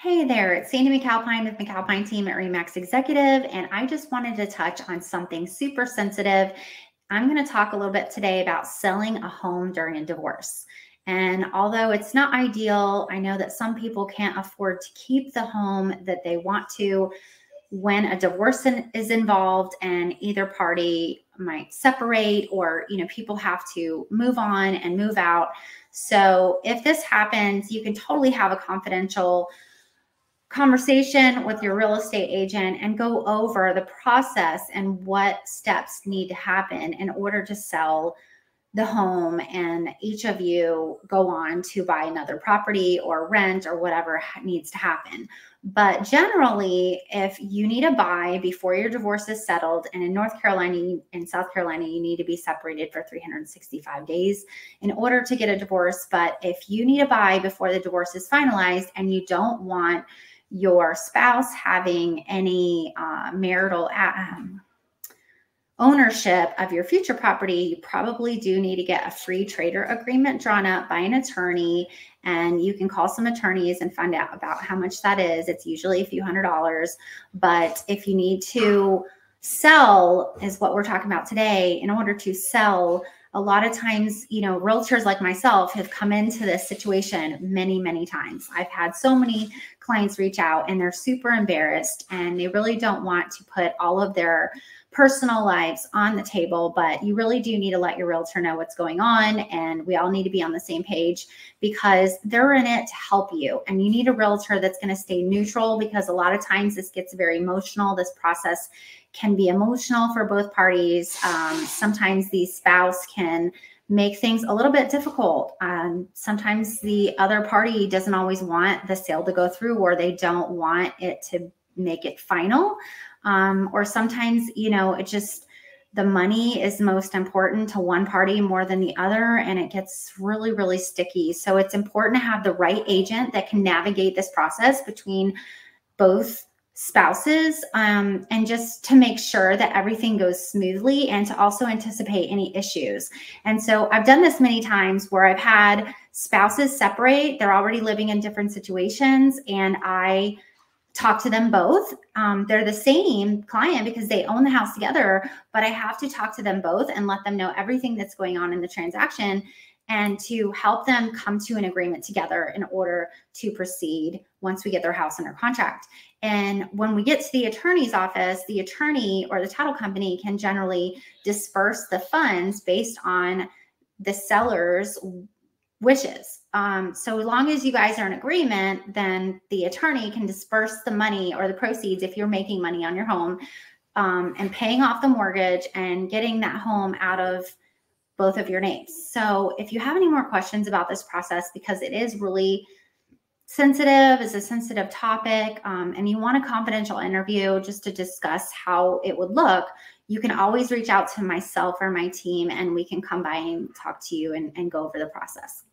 Hey there, it's Sandy McAlpine with McAlpine team at RE/MAX Executive, and I just wanted to touch on something super sensitive. I'm going to talk a little bit today about selling a home during a divorce. And although it's not ideal, I know that some people can't afford to keep the home that they want to when a divorce is involved and either party might separate or you know people have to move on and move out. So if this happens, you can totally have a confidential conversation with your real estate agent and go over the process and what steps need to happen in order to sell the home and each of you go on to buy another property or rent or whatever needs to happen. But generally, if you need to buy before your divorce is settled, and in North Carolina and South Carolina, you need to be separated for 365 days in order to get a divorce. But if you need to buy before the divorce is finalized and you don't want your spouse having any uh, marital um, ownership of your future property, you probably do need to get a free trader agreement drawn up by an attorney. And you can call some attorneys and find out about how much that is. It's usually a few hundred dollars. But if you need to sell, is what we're talking about today, in order to sell a lot of times, you know, realtors like myself have come into this situation many, many times. I've had so many clients reach out and they're super embarrassed and they really don't want to put all of their personal lives on the table, but you really do need to let your realtor know what's going on. And we all need to be on the same page because they're in it to help you. And you need a realtor that's going to stay neutral because a lot of times this gets very emotional. This process can be emotional for both parties. Um, sometimes the spouse can make things a little bit difficult. Um, sometimes the other party doesn't always want the sale to go through or they don't want it to make it final. Um, or sometimes, you know, it just, the money is most important to one party more than the other, and it gets really, really sticky. So it's important to have the right agent that can navigate this process between both spouses um, and just to make sure that everything goes smoothly and to also anticipate any issues. And so I've done this many times where I've had spouses separate, they're already living in different situations, and I talk to them both. Um, they're the same client because they own the house together, but I have to talk to them both and let them know everything that's going on in the transaction and to help them come to an agreement together in order to proceed once we get their house under contract. And when we get to the attorney's office, the attorney or the title company can generally disperse the funds based on the seller's wishes. Um, so, as long as you guys are in agreement, then the attorney can disperse the money or the proceeds if you're making money on your home um, and paying off the mortgage and getting that home out of both of your names. So if you have any more questions about this process, because it is really sensitive, it's a sensitive topic, um, and you want a confidential interview just to discuss how it would look, you can always reach out to myself or my team and we can come by and talk to you and, and go over the process.